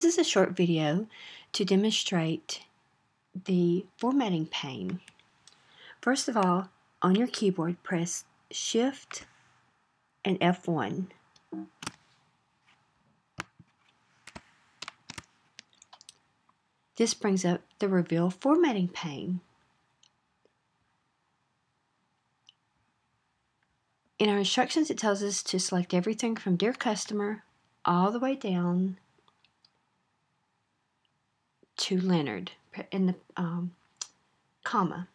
This is a short video to demonstrate the formatting pane. First of all, on your keyboard, press Shift and F1. This brings up the Reveal Formatting pane. In our instructions, it tells us to select everything from Dear Customer all the way down to Leonard in the um, comma.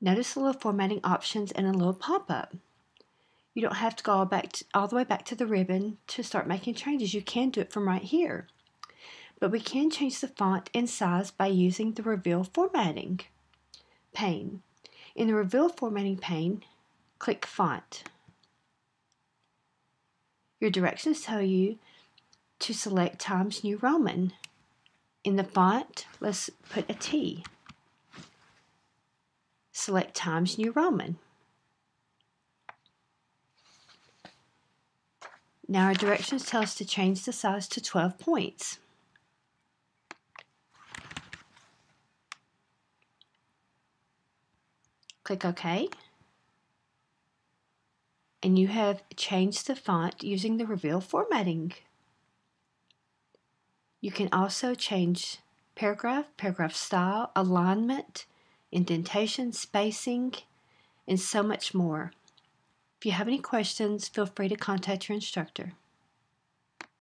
Notice the little formatting options and a little pop-up. You don't have to go all, back to, all the way back to the ribbon to start making changes. You can do it from right here. But we can change the font and size by using the Reveal Formatting pane. In the Reveal Formatting pane, click Font. Your directions tell you to select Times New Roman. In the font, let's put a T. Select Times New Roman. Now our directions tell us to change the size to 12 points. Click OK. And you have changed the font using the Reveal formatting. You can also change paragraph, paragraph style, alignment, indentation, spacing, and so much more. If you have any questions, feel free to contact your instructor.